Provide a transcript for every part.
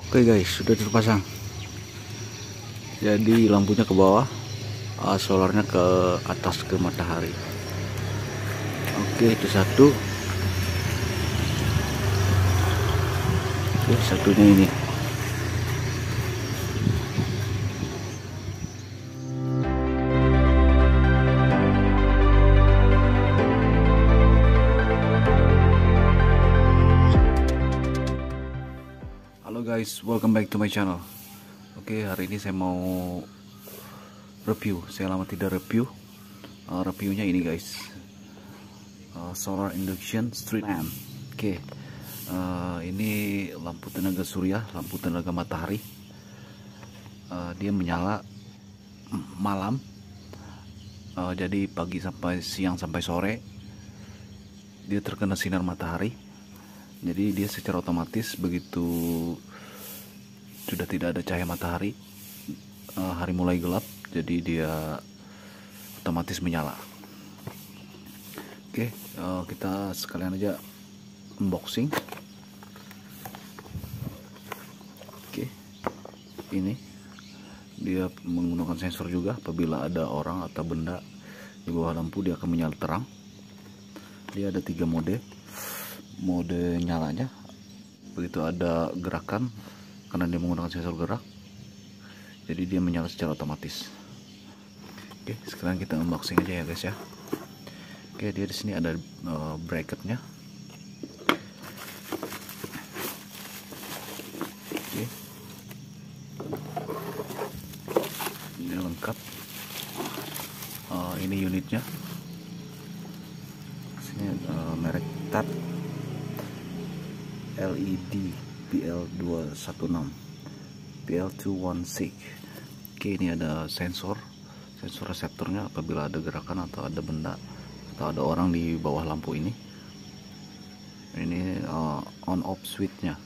Oke guys, sudah terpasang. Jadi lampunya ke bawah, uh, solarnya ke atas ke matahari. Oke, itu satu. Oke, satunya ini. Guys, welcome back to my channel. Oke, hari ini saya mau review. Saya lama tidak review. Uh, reviewnya ini guys, uh, solar induction street lamp. Oke, uh, ini lampu tenaga surya, lampu tenaga matahari. Uh, dia menyala malam, uh, jadi pagi sampai siang sampai sore dia terkena sinar matahari jadi dia secara otomatis begitu sudah tidak ada cahaya matahari. Uh, hari mulai gelap jadi dia otomatis menyala. Oke uh, kita sekalian aja unboxing. Oke ini. Dia menggunakan sensor juga. Apabila ada orang atau benda di bawah lampu dia akan menyala terang. Dia ada tiga mode. Mode nyalanya. Begitu ada gerakan karena dia menggunakan sensor gerak jadi dia menyala secara otomatis. Oke sekarang kita unboxing aja ya guys ya. Oke dia di sini ada uh, bracketnya. Oke. Ini lengkap. Uh, ini unitnya. Sini uh, merek TAT LED PL216 PL216 oke ini ada sensor. Sensor reseptornya apabila ada gerakan atau ada benda atau ada orang di bawah lampu ini. Ini uh, on off switchnya.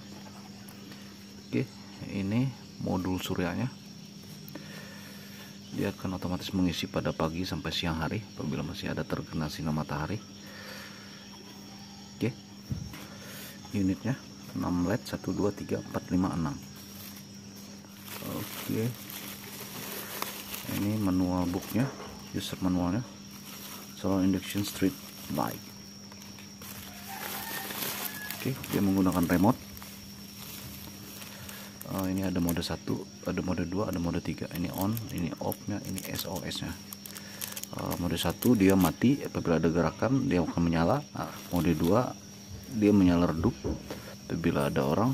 Oke ini modul suryanya. Dia akan otomatis mengisi pada pagi sampai siang hari apabila masih ada terkena sinar matahari. Oke unitnya 6 led 1 2 3 4 5 6 oke. Ini manual booknya user manualnya. Solar induction street light. Oke dia menggunakan remote. Uh, ini ada mode 1 ada mode 2 ada mode 3 ini on ini off nya ini SOS nya uh, mode 1 dia mati. Apabila ada gerakan dia akan menyala. Nah, mode 2 dia menyala redup apabila ada orang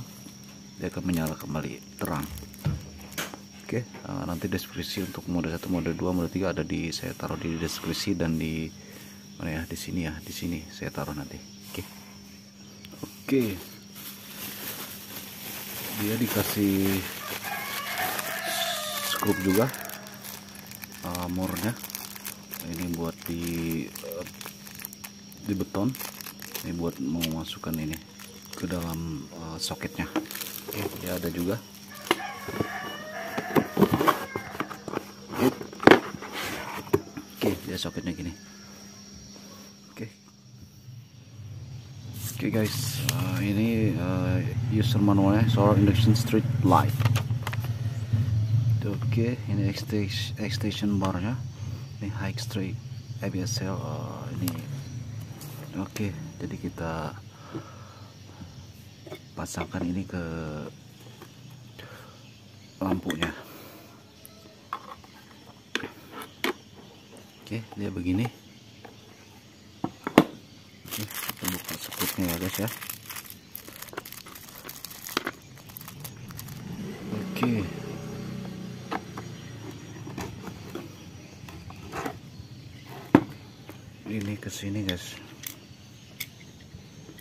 dia akan menyala kembali terang. Oke. Uh, nanti deskripsi untuk mode 1 mode 2 mode 3 ada di saya taruh di deskripsi dan di mana ya di sini ya di sini saya taruh nanti. Oke. Oke. Dia dikasih skrup juga uh, murnya ini buat di uh, di beton. Ini buat memasukkan ini ke dalam uh, soketnya. Oke dia ada juga. Oke dia soketnya gini. Oke. Oke guys. Uh, ini uh, user manualnya solar induction street light. Oke. Ini extension barnya. Ini high straight ABSL uh, ini. Oke jadi kita pasangkan ini ke lampunya. Oke dia begini. Oke kita buka sekutnya ya guys ya. Oke. Ini ke sini guys.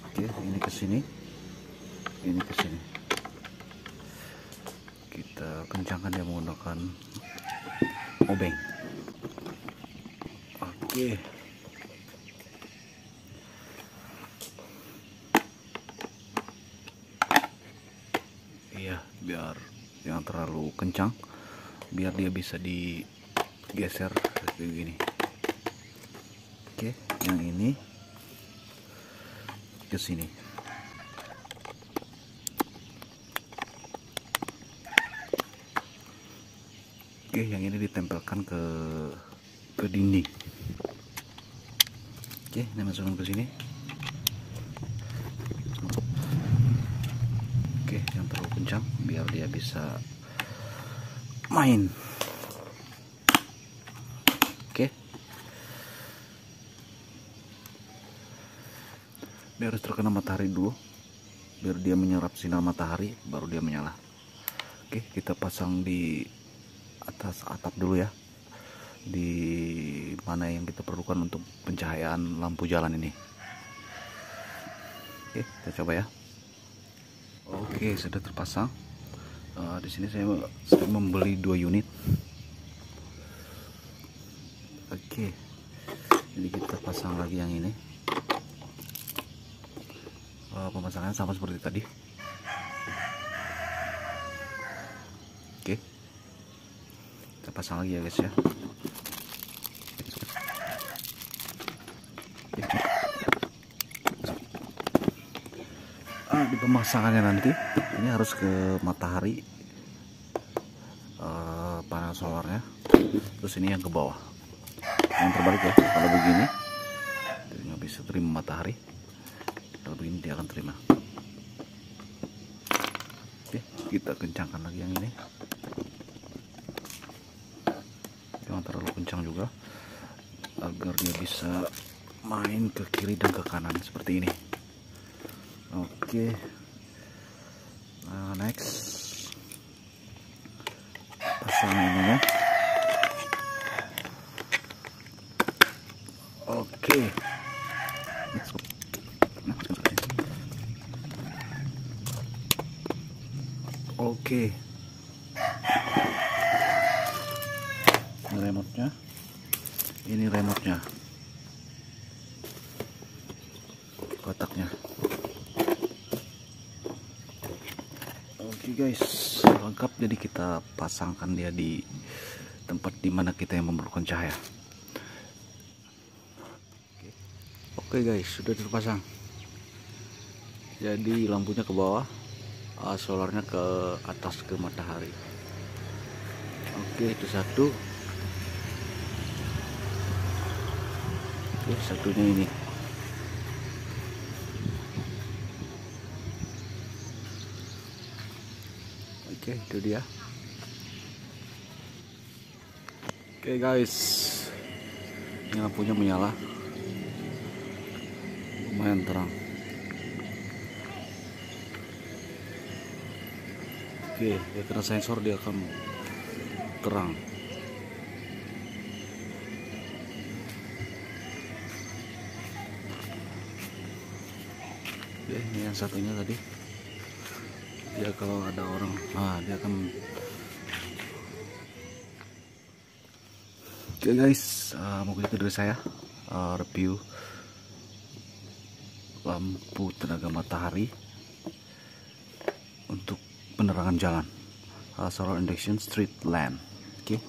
Oke ini ke sini ini ke sini. Kita kencangkan dia menggunakan obeng. Oke. Iya biar jangan terlalu kencang. Biar dia bisa digeser kayak gini. Oke yang ini ke sini oke yang ini ditempelkan ke ke dinding. Oke ini masukkan ke sini. Oke yang terlalu kencang biar dia bisa main. Oke. Dia harus terkena matahari dulu biar dia menyerap sinar matahari baru dia menyala. Oke kita pasang di atas atap dulu ya. Di mana yang kita perlukan untuk pencahayaan lampu jalan ini. Oke kita coba ya. Oke sudah terpasang. Uh, di sini saya, saya membeli dua unit. Oke jadi kita pasang lagi yang ini. Uh, pemasangan sama seperti tadi. Oke pasang lagi ya guys ya. Di pemasangannya nanti. Ini harus ke matahari uh, panel solarnya. Terus ini yang ke bawah. Yang terbalik ya kalau begini. Dia nggak bisa terima matahari. Kalau begini dia akan terima. Oke kita kencangkan lagi yang ini jangan terlalu kencang juga agar dia bisa main ke kiri dan ke kanan seperti ini. Oke. Nah, next. Pasang ini ya. Oke. Oke. Ini remote nya ini remote nya kotaknya. Oke guys. Lengkap. Jadi kita pasangkan dia di tempat di mana kita yang memerlukan cahaya. Oke guys. Sudah terpasang. Jadi lampunya ke bawah. Uh, solarnya ke atas ke matahari. Oke itu satu oke satunya ini. Oke itu dia. Oke guys. Ini lampunya menyala. Lumayan terang. Oke dia kena sensor dia akan terang oke ini yang satunya tadi. Dia kalau ada orang ah dia akan oke guys uh, mungkin itu dari saya uh, review lampu tenaga matahari untuk penerangan jalan. Uh, solar induction street lamp. Oke. okay.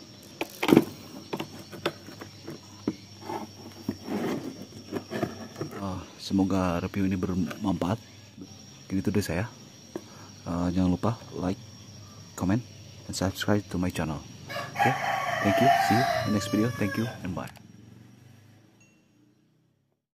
uh, semoga review ini bermanfaat. Itu dari saya. Uh, jangan lupa like comment and subscribe to my channel. Okay thank you. See you in next video. Thank you and bye